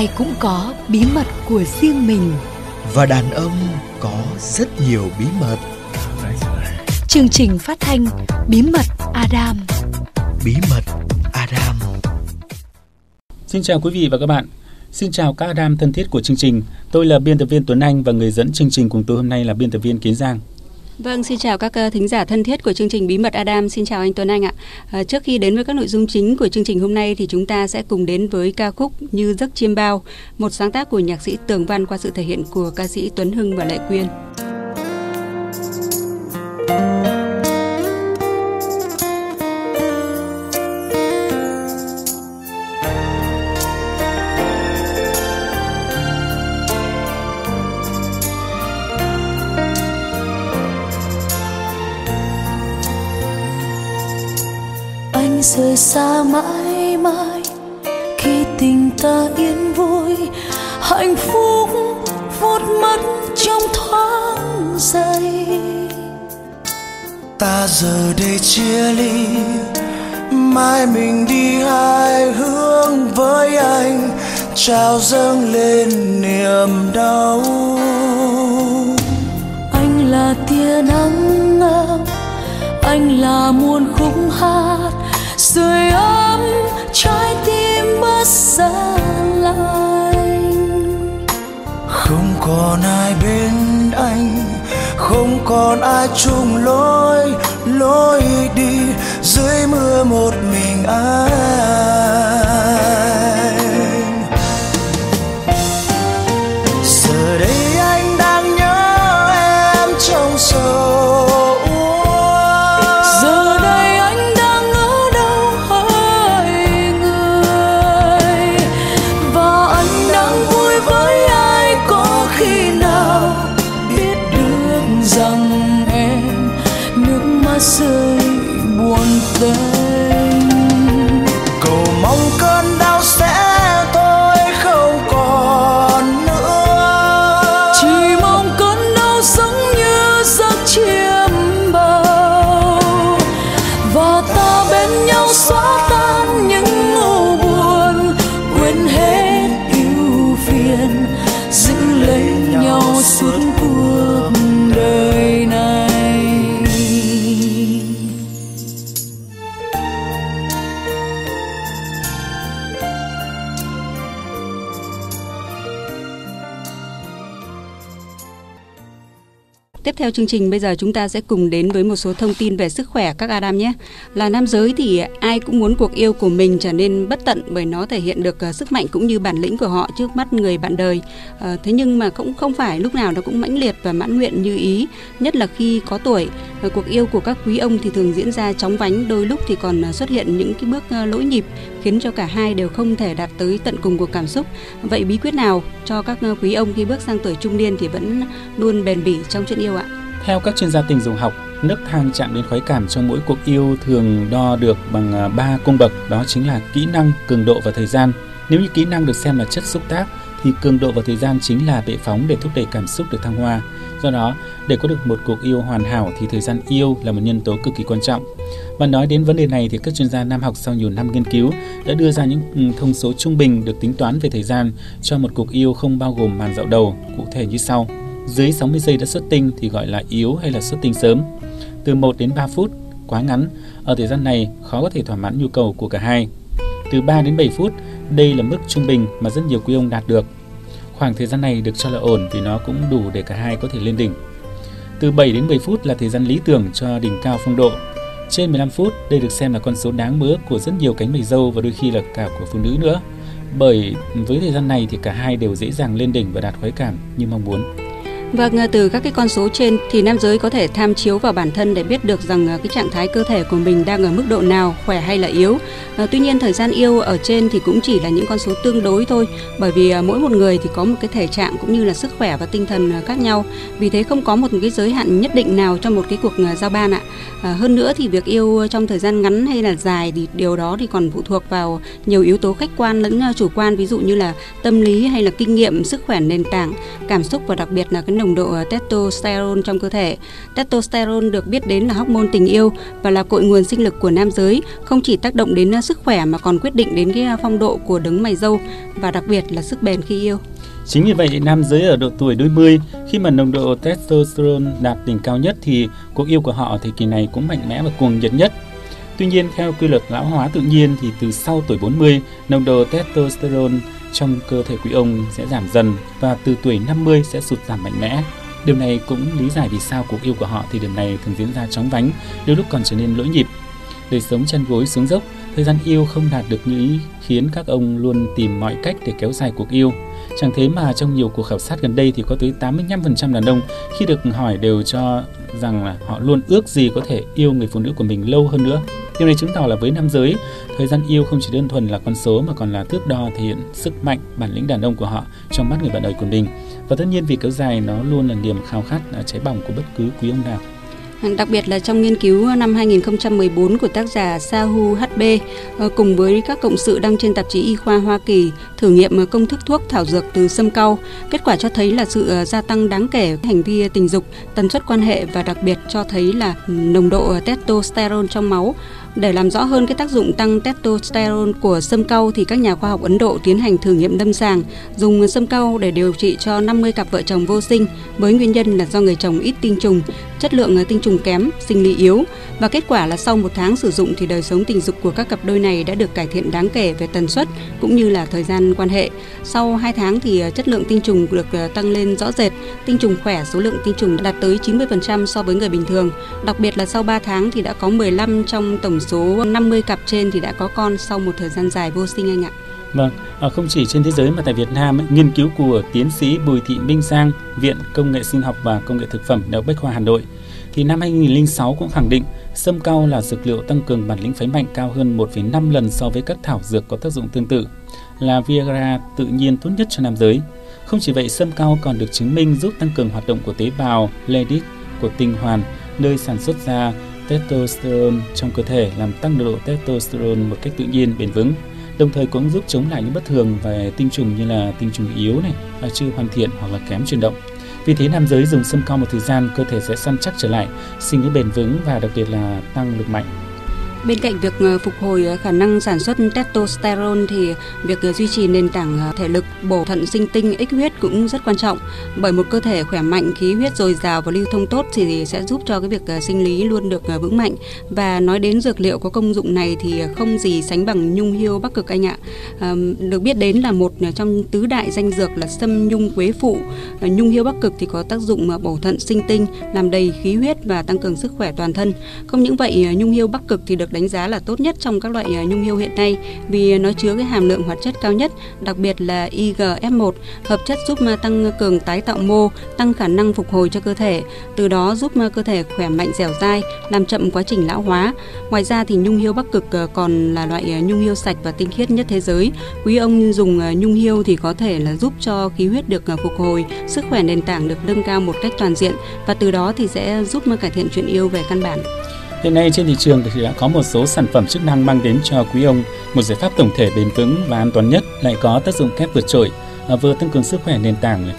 ai cũng có bí mật của riêng mình. Và đàn ông có rất nhiều bí mật. Chương trình phát thanh bí mật adam. Bí mật adam. Xin chào quý vị và các bạn. Xin chào các Adam thân thiết của chương trình. Tôi là biên tập viên Tuấn Anh và người dẫn chương trình cùng tôi hôm nay là biên tập viên Kiến Giang. Vâng, xin chào các ờ, thính giả thân thiết của chương trình Bí mật Adam. Xin chào anh Tuấn Anh ạ. À, trước khi đến với các nội dung chính của chương trình hôm nay thì chúng ta sẽ cùng đến với ca khúc Như giấc chiêm bao, một sáng tác của nhạc sĩ Tường Văn qua sự thể hiện của ca sĩ Tuấn Hưng và Lệ Quyên. Rời xa mãi mãi. Khi tình ta yên vui hạnh phúc vụt mất trong thoáng giây. Ta giờ đây chia ly mai mình đi hai hướng với anh. Trao dâng lên niềm đau. Anh là tia nắng ấm anh là muôn khúc hát sưởi ấm, trái tim bất xa lạnh. Không còn ai bên anh, không còn ai chung lối lối đi dưới mưa một mình anh. the Tiếp theo chương trình bây giờ chúng ta sẽ cùng đến với một số thông tin về sức khỏe các Adam nhé. Là nam giới thì ai cũng muốn cuộc yêu của mình trở nên bất tận bởi nó thể hiện được ờ, sức mạnh cũng như bản lĩnh của họ trước mắt người bạn đời. À, thế nhưng mà cũng không phải lúc nào nó cũng mãnh liệt và mãn nguyện như ý, nhất là khi có tuổi. À, cuộc yêu của các quý ông thì thường diễn ra chóng vánh, đôi lúc thì còn xuất hiện những cái bước lỗi nhịp khiến cho cả hai đều không thể đạt tới tận cùng của cảm xúc. Vậy bí quyết nào cho các quý ông khi bước sang tuổi trung niên thì vẫn luôn bền bỉ trong chuyện yêu ạ? Theo các chuyên gia tình dục học, nước thang chạm đến khoái cảm trong mỗi cuộc yêu thường đo được bằng à, 3 cung bậc, đó chính là kỹ năng, cường độ và thời gian. Nếu như kỹ năng được xem là chất xúc tác, thì cường độ và thời gian chính là bệ phóng để thúc đẩy cảm xúc được thăng hoa. Do đó, để có được một cuộc yêu hoàn hảo thì thời gian yêu là một nhân tố cực kỳ quan trọng. Và nói đến vấn đề này thì các chuyên gia nam học sau nhiều năm nghiên cứu đã đưa ra những ừ, thông số trung bình được tính toán về thời gian cho một cuộc yêu không bao gồm màn dạo đầu, cụ thể như sau dưới 60 giây đã xuất tinh thì gọi là yếu hay là xuất tinh sớm. Từ 1 đến 3 phút, quá ngắn, ở thời gian này khó có thể thỏa mãn nhu cầu của cả hai. Từ 3 đến 7 phút, đây là mức trung bình mà rất nhiều quý ông đạt được. Khoảng thời gian này được cho là ổn vì nó cũng đủ để cả hai có thể lên đỉnh. Từ 7 đến 10 phút là thời gian lý tưởng cho đỉnh cao phong độ. Trên 15 phút, đây được xem là con số đáng mơ của rất nhiều cánh mày dâu và đôi khi là cả của phụ nữ nữa. Bởi với thời gian này thì cả hai đều dễ dàng lên đỉnh và đạt khoái cảm như mong muốn. Vâng, ờ, từ các cái con số trên thì nam giới có thể tham chiếu vào bản thân để biết được rằng ờ, cái trạng thái cơ thể của mình đang ở mức độ nào, khỏe hay là yếu. À, tuy nhiên thời gian yêu ở trên thì cũng chỉ là những con số tương đối thôi, bởi vì mỗi một người thì có một cái thể trạng cũng như là sức khỏe và tinh thần khác nhau. Vì thế không có một cái giới hạn nhất định nào cho một cái cuộc giao ban ạ. À, hơn nữa thì việc yêu trong thời gian ngắn hay là dài thì điều đó thì còn phụ thuộc vào nhiều yếu tố khách quan lẫn chủ quan, ví dụ như là tâm lý hay là kinh nghiệm, sức khỏe nền tảng, cảm xúc và đặc biệt là cái nồng độ ờ, testosterone trong cơ thể. Testosterone được biết đến là hormone tình yêu và là cội nguồn sinh lực của nam giới, không chỉ tác động đến ờ, sức khỏe mà còn quyết định đến cái ờ, phong độ của đấng mày râu và đặc biệt là sức bền khi yêu. Chính vì vậy, nam giới ở độ tuổi đôi mươi khi mà nồng độ testosterone đạt đỉnh cao nhất thì cuộc yêu của họ ở thời kỳ này cũng mạnh mẽ và cuồng nhiệt nhất. Tuy nhiên, theo quy luật lão hóa tự nhiên thì từ sau tuổi 40, nồng độ testosterone trong cơ thể quý ông sẽ giảm dần và từ tuổi 50 sẽ sụt giảm mạnh mẽ. Điều này cũng lý giải vì sao cuộc yêu của họ thì điểm này thường diễn ra chóng vánh, đôi lúc còn trở nên lỗi nhịp. Đời sống chân gối xuống dốc, thời gian yêu không đạt được như ý khiến các ông luôn tìm mọi cách để kéo dài cuộc yêu. Chẳng thế mà trong nhiều cuộc khảo sát gần đây thì có tới 85% đàn ông khi được hỏi đều cho rằng là họ luôn ước gì có thể yêu người phụ nữ của mình lâu hơn nữa. Điều này chứng tỏ là với nam giới, thời gian yêu không chỉ đơn thuần là con số mà còn là thước đo thể hiện sức mạnh, bản lĩnh đàn ông của họ trong mắt người bạn đời của mình. Và tất nhiên vì kéo dài nó luôn là niềm khao khát à, cháy bỏng của bất cứ quý ông nào. Đặc biệt là trong nghiên cứu năm 2014 của tác giả Sahu HB ờ, cùng với các cộng sự đăng trên tạp chí Y khoa Hoa Kỳ thử nghiệm ờ, công thức thuốc thảo dược từ sâm cau, kết quả cho thấy là sự ờ, gia tăng đáng kể hành vi tình dục, tần suất quan hệ và đặc biệt cho thấy là nồng độ testosterone trong máu để làm rõ hơn cái tác dụng tăng testosterone của sâm cau thì các nhà khoa học Ấn Độ tiến hành thử nghiệm lâm sàng dùng sâm cau để điều trị cho 50 cặp vợ chồng vô sinh với nguyên nhân là do người chồng ít tinh trùng, chất lượng ờ, tinh trùng kém, sinh lý yếu và kết quả là sau một tháng sử dụng thì đời sống tình dục của các cặp đôi này đã được cải thiện đáng kể về tần suất cũng như là thời gian quan hệ. Sau 2 tháng thì ờ, chất lượng tinh trùng được ờ, tăng lên rõ rệt, tinh trùng khỏe, số lượng tinh trùng đạt tới 90% so với người bình thường. Đặc biệt là sau 3 tháng thì đã có 15 trong tổng số 50 cặp trên thì đã có con sau một thời gian dài vô sinh anh ạ. Vâng, à, không chỉ trên thế giới mà tại Việt Nam, nghiên cứu của tiến sĩ Bùi Thị Minh Giang, Viện Công nghệ Sinh học và Công nghệ Thực phẩm Đại học Bách khoa Hà Nội, thì năm 2006 cũng khẳng định sâm cao là dược liệu tăng cường bản lĩnh phái mạnh cao hơn 1,5 lần so với các thảo dược có tác dụng tương tự, là Viagra tự nhiên tốt nhất cho nam giới. Không chỉ vậy, sâm cao còn được chứng minh giúp tăng cường hoạt động của tế bào Leydig của tinh hoàn, nơi sản xuất ra testosterone trong cơ thể làm tăng độ testosterone một cách tự nhiên, bền vững, đồng thời cũng giúp chống lại những bất thường về tinh trùng như là tinh trùng yếu này à, chưa hoàn thiện hoặc là kém chuyển động. Vì thế nam giới dùng sâm cao một thời gian, cơ thể sẽ săn chắc trở lại, sinh lý bền vững và đặc biệt là tăng lực mạnh. Bên cạnh việc ờ, phục hồi ờ, khả năng sản xuất testosterone thì việc ờ, duy trì nền tảng thể lực, bổ thận sinh tinh, ích huyết cũng rất quan trọng. Bởi một cơ thể khỏe mạnh, khí huyết dồi dào và lưu thông tốt thì sẽ giúp cho cái việc sinh lý luôn được vững mạnh. Và nói đến dược liệu có công dụng này thì không gì sánh bằng nhung hiêu bắc cực anh ạ. được biết đến là một trong tứ đại danh dược là sâm nhung quế phụ. nhung hiêu bắc cực thì có tác dụng bổ thận sinh tinh, làm đầy khí huyết và tăng cường sức khỏe toàn thân. Không những vậy, nhung hiêu bắc cực thì được đánh giá là tốt nhất trong các loại à, nhung hiêu hiện nay vì nó chứa cái hàm lượng hoạt chất cao nhất, đặc biệt là IGF-1, hợp chất giúp à, tăng cường tái tạo mô, tăng khả năng phục hồi cho cơ thể, từ đó giúp à, cơ thể khỏe mạnh dẻo dai, làm chậm quá trình lão hóa. Ngoài ra thì nhung hiêu Bắc Cực còn là loại nhung hiêu sạch và tinh khiết nhất thế giới. Quý ông dùng nhung hiêu thì có thể là giúp cho khí huyết được phục hồi, sức khỏe nền tảng được nâng cao một cách toàn diện và từ đó thì sẽ giúp cải thiện chuyện yêu về căn bản. Hiện nay trên thị trường thì đã có một số sản phẩm chức năng mang đến cho quý ông một giải pháp tổng thể bền vững và an toàn nhất, lại có tác dụng kép vượt trội, à, vừa tăng cường sức khỏe nền tảng,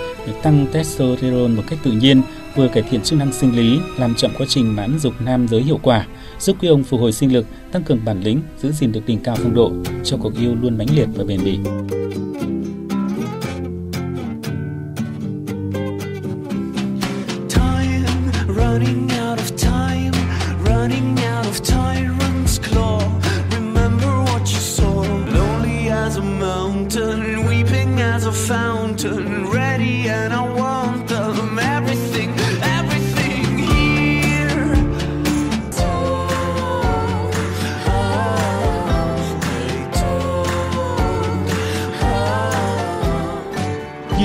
tăng testosterone một cách tự nhiên, vừa cải thiện chức năng sinh lý, làm chậm quá trình mãn dục nam giới hiệu quả, giúp quý ông phục hồi sinh lực, tăng cường bản lĩnh, giữ gìn được đỉnh cao phong độ cho cuộc yêu luôn mãnh liệt và bền bỉ. of tyrant's claw. Remember what you saw. Lonely as a mountain, weeping as a fountain, ready and I want them.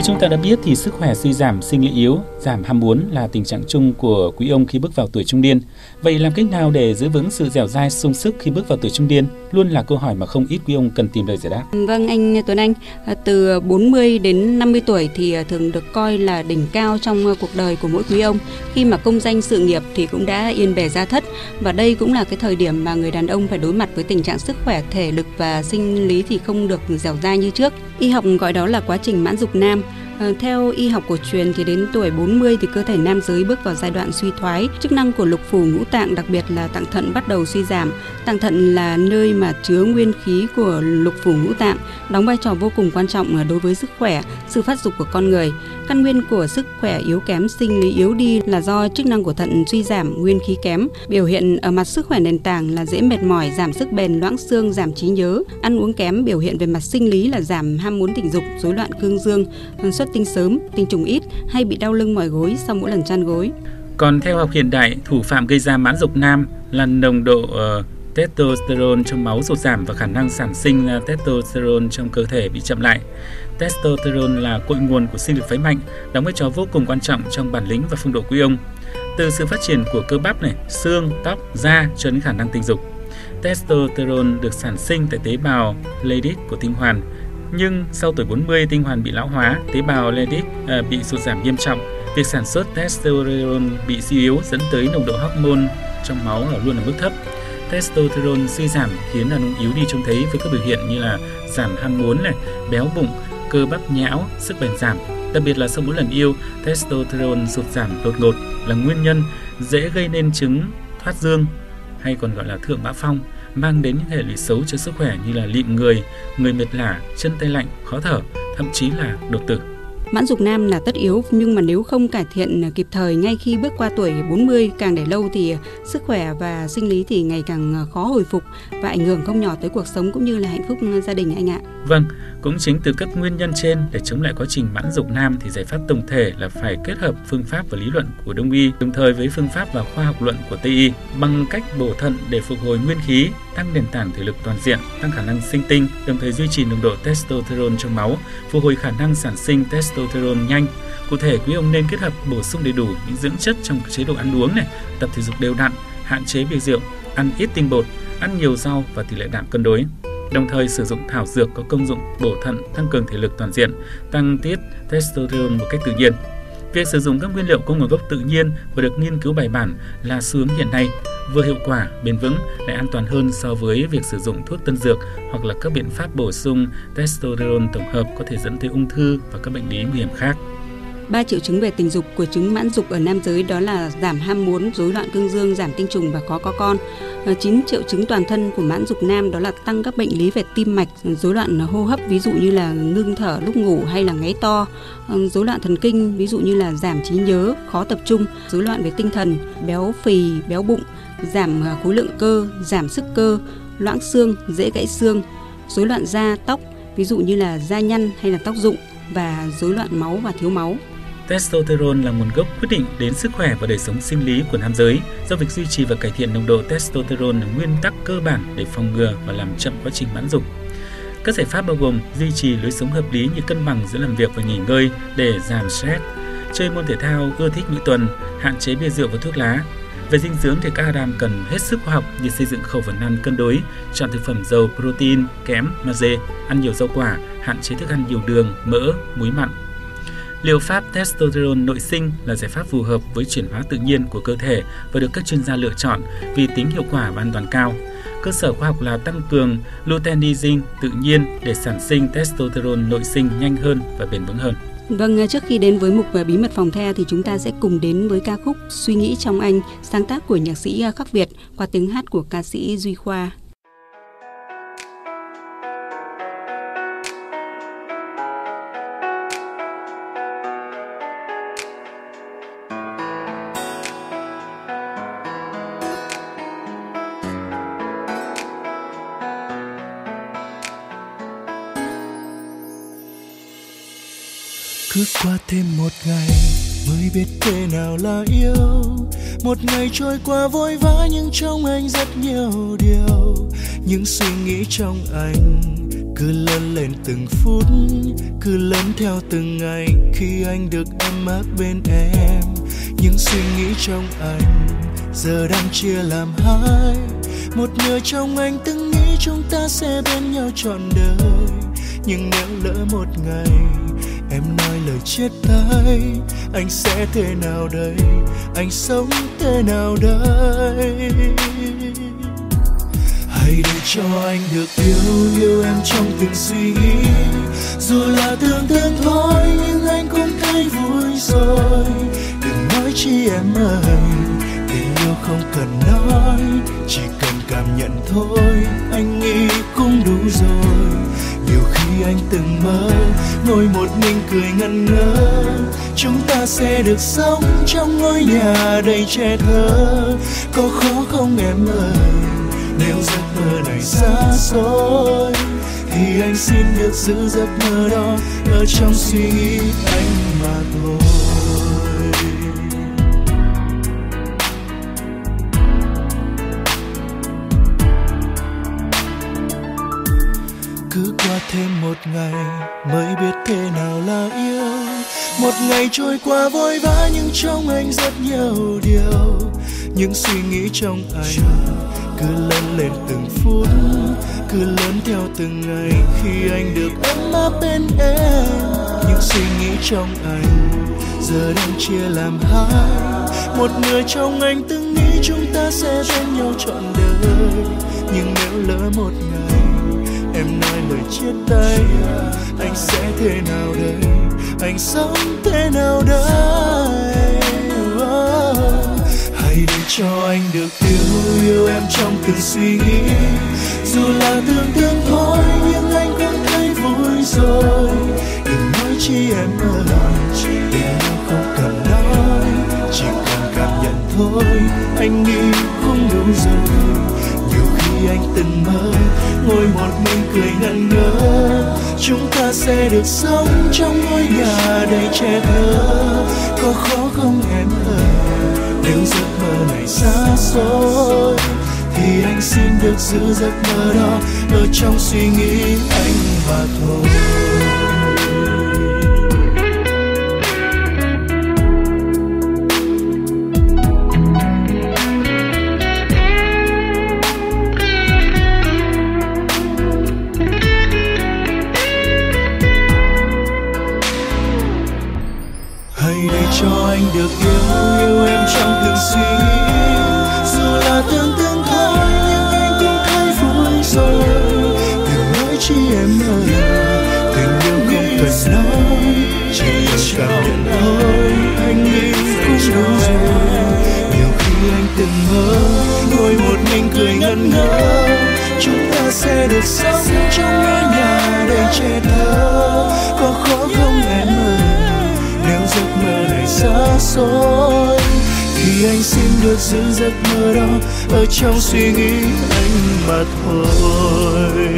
Chúng ta đã biết thì sức khỏe suy giảm, sinh lý yếu, giảm ham muốn là tình trạng chung của quý ông khi bước vào tuổi trung niên. Vậy làm cách nào để giữ vững sự dẻo dai, sung sức khi bước vào tuổi trung niên luôn là câu hỏi mà không ít quý ông cần tìm lời giải đáp. Vâng anh Tuấn Anh, à, từ 40 đến 50 tuổi thì à, thường được coi là đỉnh cao trong à, cuộc đời của mỗi quý ông. Khi mà công danh sự nghiệp thì cũng đã yên bề gia thất và đây cũng là cái thời điểm mà người đàn ông phải đối mặt với tình trạng sức khỏe thể lực và sinh lý thì không được dẻo dai như trước. Y học gọi đó là quá trình mãn dục nam. Ờ, theo y học cổ truyền thì đến tuổi 40 thì cơ thể nam giới bước vào giai đoạn suy thoái, chức năng của lục phủ ngũ tạng đặc biệt là tạng thận bắt đầu suy giảm. Tạng thận là nơi mà chứa nguyên khí của lục phủ ngũ tạng, đóng vai trò vô cùng quan trọng ờ, đối với sức khỏe, sự phát dục của con người. Căn nguyên của sức khỏe yếu kém, sinh lý yếu đi là do chức năng của thận suy giảm, nguyên khí kém. Biểu hiện ở mặt sức khỏe nền tảng là dễ mệt mỏi, giảm sức bền, loãng xương, giảm trí nhớ. Ăn uống kém biểu hiện về mặt sinh lý là giảm ham muốn tình dục, rối loạn cương dương, ờ, xuất tinh sớm, tinh trùng ít hay bị đau lưng mỏi gối sau mỗi lần chăn gối. Còn theo học hiện đại, thủ phạm gây ra mãn dục nam là nồng độ uh, testosterone trong máu sụt giảm và khả năng sản sinh ra testosterone trong cơ thể bị chậm lại. Testosterone là cội nguồn của sinh lực phái mạnh, đóng vai trò vô cùng quan trọng trong bản lĩnh và phong độ quý ông. Từ sự phát triển của cơ bắp này, xương, tóc, da cho đến khả năng tình dục. Testosterone được sản sinh tại tế bào Leydig của tinh hoàn, nhưng sau tuổi 40 tinh hoàn bị lão hóa, tế bào Leydig à, bị sụt giảm nghiêm trọng. Việc sản xuất testosterone bị suy yếu dẫn tới nồng độ hormone trong máu là luôn ở mức thấp testosterone suy giảm khiến đàn ông yếu đi trông thấy với các biểu hiện như là giảm ham muốn này, béo bụng, cơ bắp nhão, sức bền giảm. Đặc biệt là sau mỗi lần yêu, testosterone sụt giảm đột ngột là nguyên nhân dễ gây nên chứng thoát dương hay còn gọi là thượng mã phong, mang đến những hệ lụy xấu cho sức khỏe như là lịm người, người mệt lả, chân tay lạnh, khó thở, thậm chí là đột tử. Mãn dục nam là tất yếu nhưng mà nếu không cải thiện kịp thời ngay khi bước qua tuổi 40 càng để lâu thì sức khỏe và sinh lý thì ngày càng khó hồi phục và ảnh hưởng không nhỏ tới cuộc sống cũng như là hạnh phúc gia đình anh ạ. Vâng, cũng chính từ các nguyên nhân trên để chống lại quá trình mãn dục nam thì giải pháp tổng thể là phải kết hợp phương pháp và lý luận của Đông y đồng thời với phương pháp và khoa học luận của Tây y bằng cách bổ thận để phục hồi nguyên khí, tăng nền tảng thể lực toàn diện, tăng khả năng sinh tinh, đồng thời duy trì nồng độ testosterone trong máu, phục hồi khả năng sản sinh testosterone nhanh. Cụ thể, quý ông nên kết hợp bổ sung đầy đủ những dưỡng chất trong chế độ ăn uống này, tập thể dục đều đặn, hạn chế bia rượu, ăn ít tinh bột, ăn nhiều rau và tỷ lệ đạm cân đối đồng thời sử dụng thảo dược có công dụng bổ thận, tăng cường thể lực toàn diện, tăng tiết testosterone một cách tự nhiên. Việc sử dụng các nguyên liệu có nguồn gốc tự nhiên và được nghiên cứu bài bản là xu hướng hiện nay, vừa hiệu quả, bền vững lại an toàn hơn so với việc sử dụng thuốc tân dược hoặc là các biện pháp bổ sung testosterone tổng hợp có thể dẫn tới ung thư và các bệnh lý nguy hiểm khác. Ba triệu chứng về tình dục của chứng mãn dục ở nam giới đó là giảm ham muốn, rối loạn cương dương, giảm tinh trùng và khó có con. Ờ, 9 triệu chứng toàn thân của mãn dục nam đó là tăng các bệnh lý về tim mạch, rối loạn hô hấp ví dụ như là ngưng thở lúc ngủ hay là ngáy to, ờ, rối loạn thần kinh ví dụ như là giảm trí nhớ, khó tập trung, rối loạn về tinh thần, béo phì, béo bụng, giảm ờ, khối lượng cơ, giảm sức cơ, loãng xương, dễ gãy xương, rối loạn da, tóc ví dụ như là da nhăn hay là tóc rụng và rối loạn máu và thiếu máu. Testosterone là nguồn gốc quyết định đến sức khỏe và đời sống sinh lý của nam giới do việc duy trì và cải thiện nồng độ testosterone là nguyên tắc cơ bản để phòng ngừa và làm chậm quá trình mãn dục. Các giải pháp bao gồm duy trì lối sống hợp lý như cân bằng giữa làm việc và nghỉ ngơi để giảm stress, chơi môn thể thao ưa thích mỗi tuần, hạn chế bia rượu và thuốc lá. Về dinh dưỡng thì các Adam cần hết sức khoa học như xây dựng khẩu phần ăn cân đối, chọn thực phẩm giàu protein, kém, magie, ăn nhiều rau quả, hạn chế thức ăn nhiều đường, mỡ, muối mặn, Liệu pháp testosterone nội sinh là giải pháp phù hợp với chuyển hóa tự nhiên của cơ thể và được các chuyên gia lựa chọn vì tính hiệu quả và an toàn cao. Cơ sở khoa học là tăng cường luteinizing tự nhiên để sản sinh testosterone nội sinh nhanh hơn và bền vững hơn. Vâng, à, trước khi đến với mục à, bí mật phòng the thì chúng ta sẽ cùng đến với ca khúc Suy nghĩ trong anh, sáng tác của nhạc sĩ à, Khắc Việt qua tiếng hát của ca sĩ Duy Khoa. Qua thêm một ngày mới biết thế nào là yêu. Một ngày trôi qua vội vã nhưng trong anh rất nhiều điều. Những suy nghĩ trong anh cứ lớn lên từng phút, cứ lớn theo từng ngày khi anh được ấm áp bên em. Những suy nghĩ trong anh giờ đang chia làm hai. Một nửa trong anh từng nghĩ chúng ta sẽ bên nhau trọn đời. Nhưng nếu lỡ một ngày em nói lời chia tay, anh sẽ thế nào đây? Anh sống thế nào đây? Hãy để cho anh được yêu yêu em trong từng suy nghĩ. Dù là tương thương thôi, nhưng anh cũng thấy vui rồi. Đừng nói chi em ơi, tình yêu không cần nói. Chỉ cần cảm nhận thôi, anh nghĩ cũng đủ rồi nhiều khi anh từng mơ, ngồi một mình cười ngẩn ngơ. Chúng ta sẽ được sống trong ngôi nhà đầy trẻ thơ. Có khó không em ơi? Nếu giấc mơ này xa xôi, thì anh xin được giữ giấc mơ đó ở trong suy nghĩ anh mà thôi. Qua thêm một ngày mới biết thế nào là yêu. Một ngày trôi qua vội vã nhưng trong anh rất nhiều điều. Những suy nghĩ trong anh cứ lớn lên từng phút, cứ lớn theo từng ngày. Khi anh được ấm áp bên em, những suy nghĩ trong anh giờ đang chia làm hai. Một người trong anh từng nghĩ chúng ta sẽ bên nhau trọn đời. Nhưng nếu lỡ một ngày em nói lời chia tay. Anh sẽ thế nào đây? Anh sống thế nào đây? Oh hãy để cho anh được yêu yêu em trong từng suy nghĩ. Dù là tương tương thôi, nhưng anh cũng thấy vui rồi. Đừng nói chi em ơi tình yêu không cần nói. Chỉ cần cảm nhận thôi, anh nghĩ cũng đủ rồi anh từng mơ, ngồi một mình cười ngẩn ngơ. Chúng ta sẽ được sống trong ngôi nhà đầy che thơ. Có khó không em ơi nếu giấc mơ này xa xôi, thì anh xin được giữ giấc mơ đó. Ở trong suy nghĩ anh và thôi. Hãy để cho anh được yêu yêu em trong từng suy nghĩ. Dù là tương tương thôi nhưng anh cũng thấy vui rồi. Đừng nói chi em ơi tình yêu không cần nói. Chỉ cần cảm nhận thôi anh nghĩ cũng đủ rồi. Nhiều khi anh từng mơ ngồi một mình cười ngẩn ngơ. Chúng ta sẽ được sống trong ngôi nhà đầy trẻ thơ có khó xa thì anh xin được giữ giấc mơ đó ở trong suy nghĩ anh mà thôi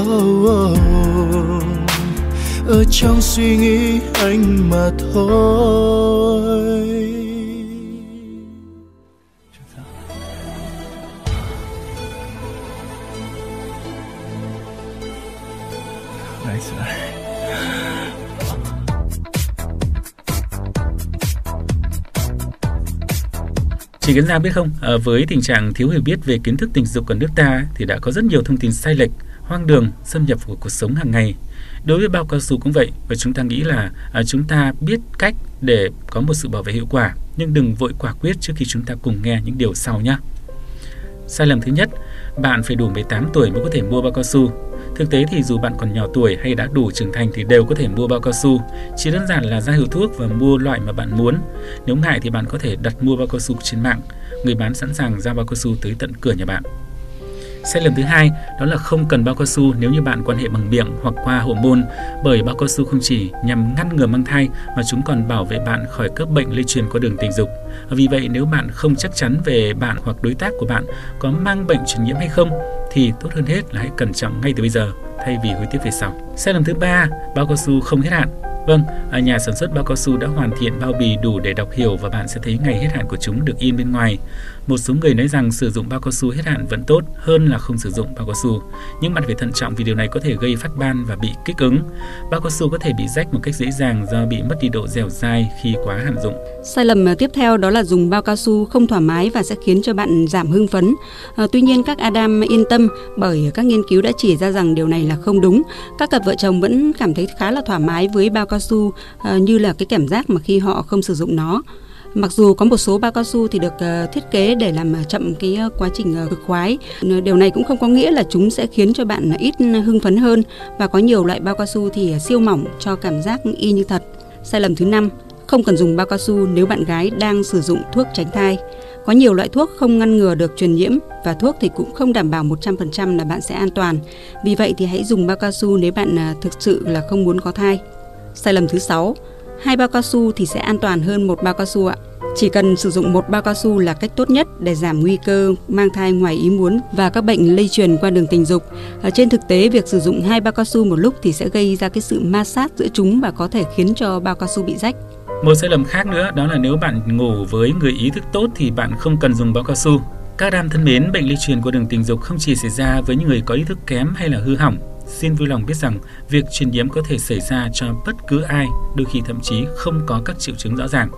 oh, oh, oh, ở trong suy nghĩ anh mà thôi Chị Kiến Gia biết không, à, với tình trạng thiếu hiểu biết về kiến thức tình dục ở nước ta thì đã có rất nhiều thông tin sai lệch, hoang đường, xâm nhập vào cuộc sống hàng ngày. Đối với bao cao su cũng vậy và chúng ta nghĩ là à, chúng ta biết cách để có một sự bảo vệ hiệu quả nhưng đừng vội quả quyết trước khi chúng ta cùng nghe những điều sau nhé. Sai lầm thứ nhất, bạn phải đủ 18 tuổi mới có thể mua bao cao su. Thực tế thì dù bạn còn nhỏ tuổi hay đã đủ trưởng thành thì đều có thể mua bao cao su. Chỉ đơn giản là ra hiệu thuốc và mua loại mà bạn muốn. Nếu ngại thì bạn có thể đặt mua bao cao su trên mạng. Người bán sẵn sàng giao bao cao su tới tận cửa nhà bạn. Sai lầm thứ hai, đó là không cần bao cao su nếu như bạn quan hệ bằng miệng hoặc qua hậu môn, bởi bao cao su không chỉ nhằm ngăn ngừa mang thai mà chúng còn bảo vệ bạn khỏi các bệnh lây truyền qua đường tình dục. Vì vậy nếu bạn không chắc chắn về bạn hoặc đối tác của bạn có mang bệnh truyền nhiễm hay không thì tốt hơn hết là hãy cẩn trọng ngay từ bây giờ thay vì hối tiếc về sau. Sai lầm thứ ba, bao cao su không hết hạn. Vâng, ở nhà sản xuất bao cao su đã hoàn thiện bao bì đủ để đọc hiểu và bạn sẽ thấy ngày hết hạn của chúng được in bên ngoài. Một số người nói rằng sử dụng bao cao su hết hạn vẫn tốt hơn là không sử dụng bao cao su, nhưng bạn phải thận trọng vì điều này có thể gây phát ban và bị kích ứng. Bao cao su có thể bị rách một cách dễ dàng do bị mất đi độ dẻo dai khi quá hạn dụng. Sai lầm ờ, tiếp theo đó là dùng bao cao su không thoải mái và sẽ khiến cho bạn giảm hưng phấn. À, tuy nhiên các Adam yên tâm bởi các nghiên cứu đã chỉ ra rằng điều này là không đúng. Các cặp vợ chồng vẫn cảm thấy khá là thoải mái với bao cao su à, như là cái cảm giác mà khi họ không sử dụng nó. Mặc dù có một số bao cao su thì được ờ, thiết kế để làm ờ, chậm cái ờ, quá trình cực khoái, điều này cũng không có nghĩa là chúng sẽ khiến cho bạn ít hưng phấn hơn và có nhiều loại bao cao su thì siêu mỏng cho cảm giác y như thật. Sai lầm thứ năm, không cần dùng bao cao su nếu bạn gái đang sử dụng thuốc tránh thai. Có nhiều loại thuốc không ngăn ngừa được truyền nhiễm và thuốc thì cũng không đảm bảo 100% là bạn sẽ an toàn. Vì vậy thì hãy dùng bao cao su nếu bạn thực sự là không muốn có thai. Sai lầm thứ sáu, hai bao cao su thì sẽ an toàn hơn một bao cao su ạ. Chỉ cần sử dụng một bao cao su là cách tốt nhất để giảm nguy cơ mang thai ngoài ý muốn và các bệnh lây truyền qua đường tình dục. Ở trên thực tế, việc sử dụng hai bao cao su một lúc thì sẽ gây ra cái sự ma sát giữa chúng và có thể khiến cho bao cao su bị rách. Một sai lầm khác nữa đó là nếu bạn ngủ với người ý thức tốt thì bạn không cần dùng bao cao su. Các đam thân mến, bệnh lây truyền qua đường tình dục không chỉ xảy ra với những người có ý thức kém hay là hư hỏng Xin vui lòng biết rằng việc truyền nhiễm có thể xảy ra cho bất cứ ai, đôi khi thậm chí không có các triệu chứng rõ ràng.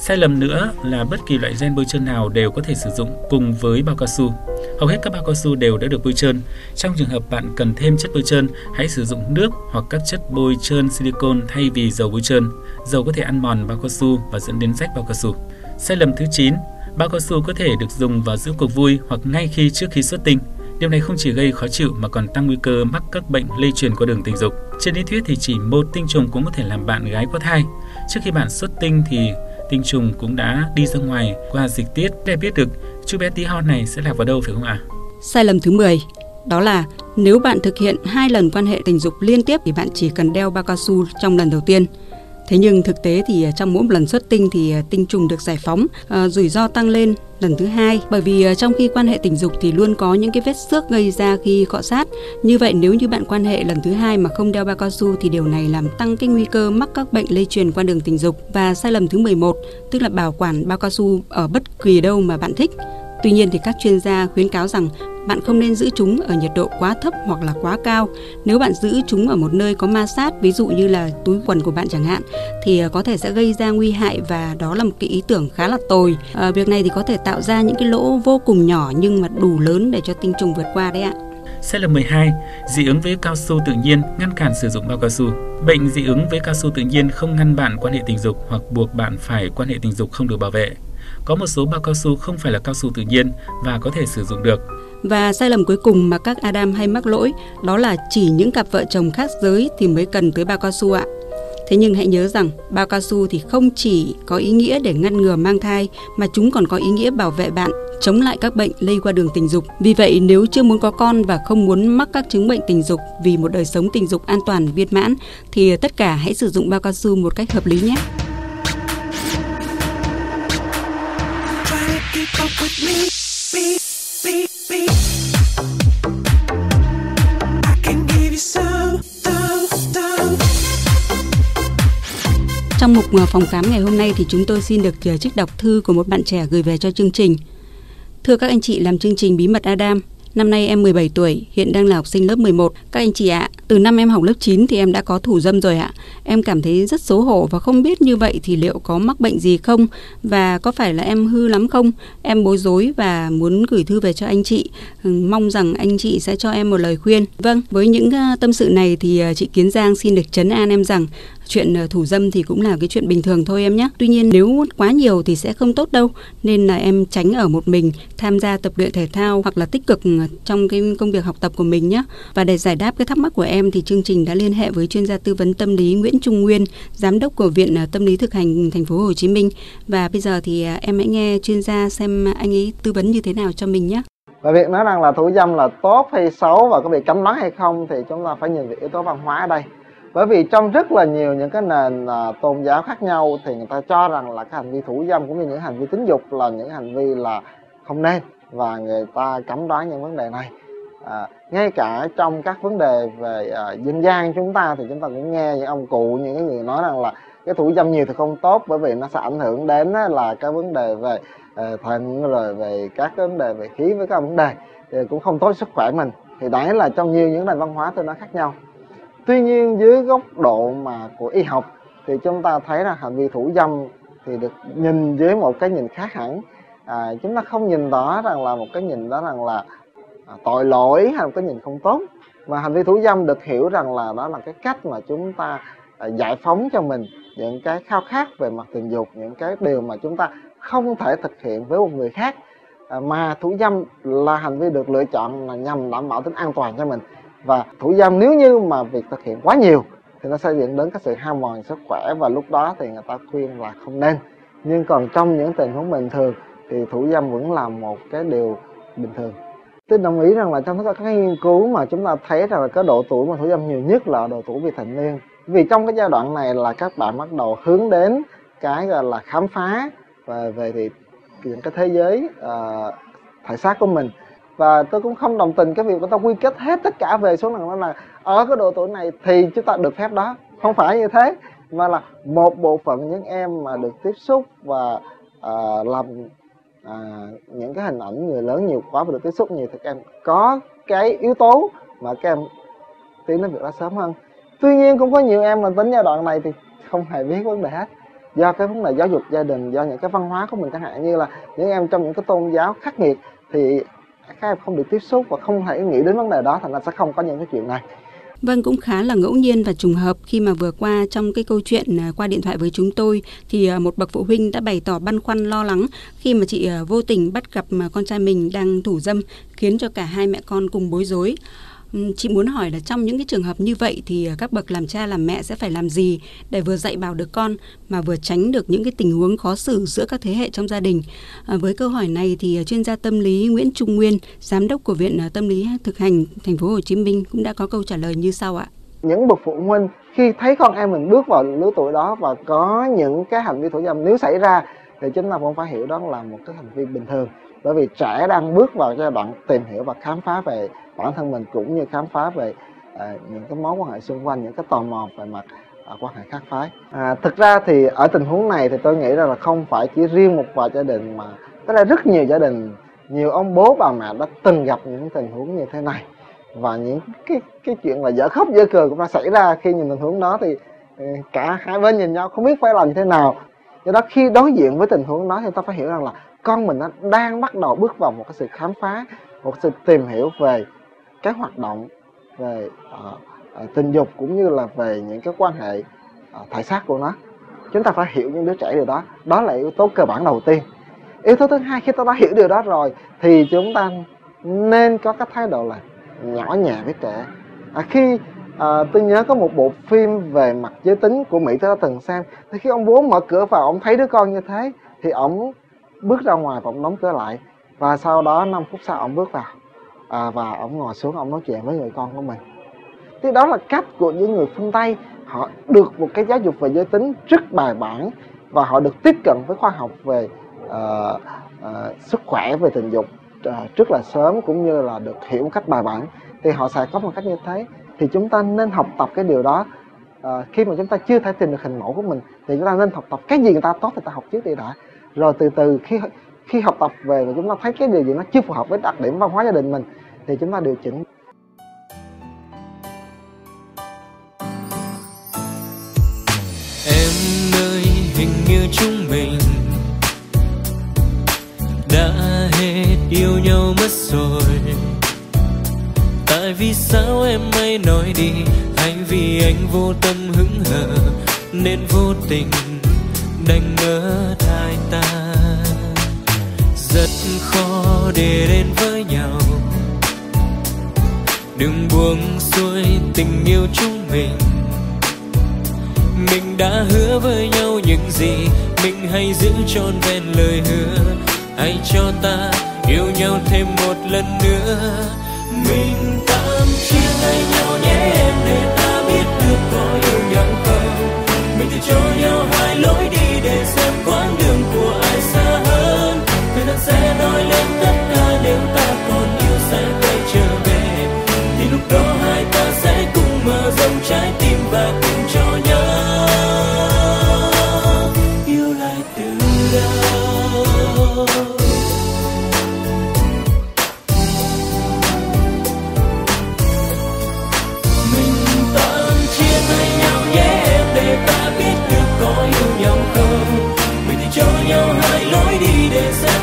Sai lầm nữa là bất kỳ loại gen bôi trơn nào đều có thể sử dụng cùng với bao cao su. Hầu hết các bao cao su đều đã được bôi trơn. Trong trường hợp bạn cần thêm chất bôi trơn, hãy sử dụng nước hoặc các chất bôi trơn silicon thay vì dầu bôi trơn. Dầu có thể ăn mòn bao cao su và dẫn đến rách bao cao su. Sai lầm thứ 9, bao cao su có thể được dùng vào giữa cuộc vui hoặc ngay khi trước khi xuất tinh. Điều này không chỉ gây khó chịu mà còn tăng nguy cơ mắc các bệnh lây truyền qua đường tình dục. Trên lý thuyết thì chỉ một tinh trùng cũng có thể làm bạn gái có thai. Trước khi bạn xuất tinh thì tinh trùng cũng đã đi ra ngoài qua dịch tiết để biết được chú bé tí hon này sẽ lạc vào đâu phải không ạ? Sai lầm thứ 10 đó là nếu bạn thực hiện hai lần quan hệ tình dục liên tiếp thì bạn chỉ cần đeo bao cao su trong lần đầu tiên. Thế nhưng thực tế thì à, trong mỗi một lần xuất tinh thì à, tinh trùng được giải phóng, à, rủi ro tăng lên lần thứ hai bởi vì à, trong khi quan hệ tình dục thì luôn có những cái vết xước gây ra khi cọ sát. Như vậy nếu như bạn quan hệ lần thứ hai mà không đeo bao cao su thì điều này làm tăng cái nguy cơ mắc các bệnh lây truyền qua đường tình dục. Và sai lầm thứ 11 tức là bảo quản bao cao su ở bất kỳ đâu mà bạn thích. Tuy nhiên thì các chuyên gia khuyến cáo rằng bạn không nên giữ chúng ở nhiệt độ quá thấp hoặc là quá cao. Nếu bạn giữ chúng ở một nơi có ma sát, ví dụ như là túi quần của bạn chẳng hạn, thì ờ, có thể sẽ gây ra nguy hại và đó là một cái ý tưởng khá là tồi. À, việc này thì có thể tạo ra những cái lỗ vô cùng nhỏ nhưng mà đủ lớn để cho tinh trùng vượt qua đấy ạ. Sai lầm 12. Dị ứng với cao su tự nhiên ngăn cản sử dụng bao cao su. Bệnh dị ứng với cao su tự nhiên không ngăn bạn quan hệ tình dục hoặc buộc bạn phải quan hệ tình dục không được bảo vệ. Có một số bao cao su không phải là cao su tự nhiên và có thể sử dụng được. Và sai lầm cuối cùng mà các Adam hay mắc lỗi, đó là chỉ những cặp vợ chồng khác giới thì mới cần tới bao cao su ạ. Thế nhưng hãy nhớ rằng, bao cao su thì không chỉ có ý nghĩa để ngăn ngừa mang thai, mà chúng còn có ý nghĩa bảo vệ bạn, chống lại các bệnh lây qua đường tình dục. Vì vậy, nếu chưa muốn có con và không muốn mắc các chứng bệnh tình dục vì một đời sống tình dục an toàn, viên mãn, thì tất cả hãy sử dụng bao cao su một cách hợp lý nhé. Trong mục phòng khám ngày hôm nay thì chúng tôi xin được ờ, trích đọc thư của một bạn trẻ gửi về cho chương trình. Thưa các anh chị làm chương trình Bí mật Adam, năm nay em 17 tuổi, hiện đang là học sinh lớp 11. Các anh chị ạ, từ năm em học lớp 9 thì em đã có thủ dâm rồi ạ. Em cảm thấy rất xấu hổ và không biết như vậy thì liệu có mắc bệnh gì không và có phải là em hư lắm không? Em bối rối và muốn gửi thư về cho anh chị, ừ, mong rằng anh chị sẽ cho em một lời khuyên. Vâng, với những ờ, tâm sự này thì ờ, chị Kiến Giang xin được chấn an em rằng chuyện ờ, thủ dâm thì cũng là cái chuyện bình thường thôi em nhé. Tuy nhiên nếu quá nhiều thì sẽ không tốt đâu, nên là em tránh ở một mình, tham gia tập luyện thể thao hoặc là tích cực ờ, trong cái công việc học tập của mình nhé. Và để giải đáp cái thắc mắc của em thì chương trình đã liên hệ với chuyên gia tư vấn tâm lý Nguyễn Trung Nguyên, giám đốc của Viện ờ, Tâm lý thực hành thành phố Hồ Chí Minh. Và bây giờ thì em hãy nghe chuyên gia xem anh ấy tư vấn như thế nào cho mình nhé. Và việc nói rằng là thủ dâm là tốt hay xấu và có bị cấm đoán hay không thì chúng ta phải nhìn về yếu tố văn hóa ở đây bởi vì trong rất là nhiều những cái nền uh, tôn giáo khác nhau thì người ta cho rằng là cái hành vi thủ dâm cũng như những hành vi tính dục là những hành vi là không nên và người ta cấm đoán những vấn đề này. À, ngay cả trong các vấn đề về à, dân gian chúng ta thì chúng ta cũng nghe những ông cụ những cái người nói rằng là cái thủ dâm nhiều thì không tốt bởi vì nó sẽ ảnh hưởng đến là cái vấn đề về ờ, uh, thận rồi về các vấn đề về khí với các vấn đề thì cũng không tốt sức khỏe mình. Thì đấy là trong nhiều những nền văn hóa tôi nó khác nhau tuy nhiên dưới góc độ mà của y học thì chúng ta thấy là hành vi thủ dâm thì được nhìn dưới một cái nhìn khác hẳn. À, chúng ta không nhìn đó rằng là một cái nhìn đó rằng là à, tội lỗi hay một cái nhìn không tốt. Mà hành vi thủ dâm được hiểu rằng là đó là cái cách mà chúng ta à, giải phóng cho mình những cái khao khát về mặt tình dục những cái điều mà chúng ta không thể thực hiện với một người khác. À, mà thủ dâm là hành vi được lựa chọn là nhằm đảm bảo tính an toàn cho mình và thủ dâm nếu như mà việc thực hiện quá nhiều thì nó sẽ dẫn đến cái sự hao mòn sức khỏe và lúc đó thì người ta khuyên là không nên. Nhưng còn trong những tình huống bình thường thì thủ dâm vẫn là một cái điều bình thường. Tôi đồng ý rằng là trong tất cả các nghiên cứu mà chúng ta thấy rằng là cái độ tuổi mà thủ dâm nhiều nhất là độ tuổi vị thành niên. Vì trong cái giai đoạn này là các bạn bắt đầu hướng đến cái gọi là khám phá và về thì những cái thế giới uh, thể xác của mình và tôi cũng không đồng tình cái việc người ta quy kết hết tất cả về số lần đó là ở cái độ tuổi này thì chúng ta được phép đó. Không phải như thế mà là một bộ phận những em mà được tiếp xúc và à, làm à, những cái hình ảnh người lớn nhiều quá và được tiếp xúc nhiều thì các em có cái yếu tố mà các em tiến đến việc đó sớm hơn. Tuy nhiên cũng có nhiều em mà tính giai đoạn này thì không hề biết vấn đề hết. Do cái vấn đề giáo dục gia đình do những cái văn hóa của mình chẳng hạn như là những em trong những cái tôn giáo khắc nghiệt thì các em không được tiếp xúc và không thể nghĩ đến vấn đề đó thành ra sẽ không có những cái chuyện này Vâng, cũng khá là ngẫu nhiên và trùng hợp khi mà vừa qua trong cái câu chuyện à, qua điện thoại với chúng tôi thì à, một bậc phụ huynh đã bày tỏ băn khoăn lo lắng khi mà chị à, vô tình bắt gặp mà con trai mình đang thủ dâm khiến cho cả hai mẹ con cùng bối rối. Chị muốn hỏi là trong những cái trường hợp như vậy thì à, các bậc làm cha làm mẹ sẽ phải làm gì để vừa dạy bảo được con mà vừa tránh được những cái tình huống khó xử giữa các thế hệ trong gia đình. À, với câu hỏi này thì à, chuyên gia tâm lý Nguyễn Trung Nguyên, giám đốc của Viện à, Tâm lý thực hành Thành phố Hồ Chí Minh cũng đã có câu trả lời như sau ạ. Những bậc phụ huynh khi thấy con em mình bước vào lứa tuổi đó và có những cái hành vi thủ dâm nếu xảy ra thì chúng ta cũng phải hiểu đó là một cái hành vi bình thường bởi vì trẻ đang bước vào giai đoạn tìm hiểu và khám phá về bản thân mình cũng như khám phá về à, những cái mối quan hệ xung quanh những cái tò mò về mặt à, quan hệ khác phái. À, thực ra thì ở tình huống này thì tôi nghĩ rằng là không phải chỉ riêng một vài gia đình mà có là rất nhiều gia đình nhiều ông bố bà mẹ đã từng gặp những tình huống như thế này. Và những cái cái chuyện là dở khóc dở cười cũng đã xảy ra khi nhìn tình huống đó thì ừ, cả hai bên nhìn nhau không biết phải làm như thế nào. Do đó khi đối diện với tình huống đó thì ta phải hiểu rằng là con mình nó đang bắt đầu bước vào một cái sự khám phá một sự tìm hiểu về các hoạt động về uh, tình dục cũng như là về những cái quan hệ uh, thể xác của nó. Chúng ta phải hiểu những đứa trẻ điều đó. Đó là yếu tố cơ bản đầu tiên. Yếu tố thứ hai khi ta đã hiểu điều đó rồi thì chúng ta nên có cái thái độ là nhỏ nhẹ với trẻ. À, khi à, tôi nhớ có một bộ phim về mặt giới tính của mỹ tôi đã từng xem thì khi ông bố mở cửa vào ông thấy đứa con như thế thì ông bước ra ngoài và ông đóng cửa lại. Và sau đó 5 phút sau ông bước vào à, và ông ngồi xuống ông nói chuyện với người con của mình. Thì đó là cách của những người phương tây. Họ được một cái giáo dục về giới tính rất bài bản và họ được tiếp cận với khoa học về uh, uh, sức khỏe về tình dục uh, rất là sớm cũng như là được hiểu một cách bài bản. Thì họ sẽ có một cách như thế. Thì chúng ta nên học tập cái điều đó. Uh, khi mà chúng ta chưa thể tìm được hình mẫu của mình thì chúng ta nên học tập cái gì người ta tốt thì ta học trước đi đã. Rồi từ từ khi khi học tập về và chúng ta thấy cái điều gì nó chưa phù hợp với đặc điểm văn hóa gia đình mình thì chúng ta điều chỉnh. Em ơi, hình như chúng mình đã hết yêu nhau mất rồi. Tại vì sao em hay nói đi, hay vì anh vô tâm hứng hờ, nên vô tình đành ngỡ thai ta. Rất khó để đến với tình yêu chúng mình. Mình đã hứa với nhau những gì mình hãy giữ trọn vẹn lời hứa. Hãy cho ta yêu nhau thêm một lần nữa. Mình tạm chia tay nhau nhé, em để ta biết được có yêu nhau không. Mình thì cho nhau lối đi để xem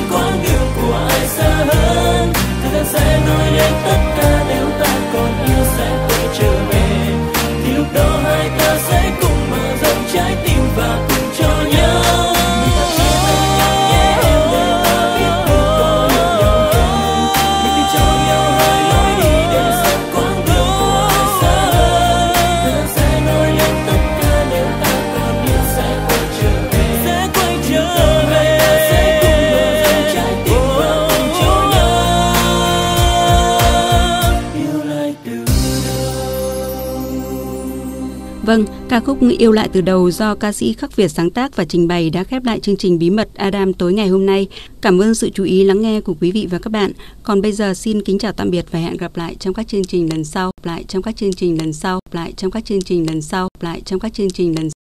ca khúc Yêu lại từ đầu do ca sĩ Khắc Việt sáng tác và trình bày đã khép lại chương trình Bí mật Adam tối ngày hôm nay. Cảm ơn sự chú ý lắng nghe của quý vị và các bạn. Còn bây giờ xin kính chào tạm biệt và hẹn gặp lại trong các chương trình lần sau, lại trong các chương trình lần sau, lại trong các chương trình lần sau, lại trong các chương trình lần sau.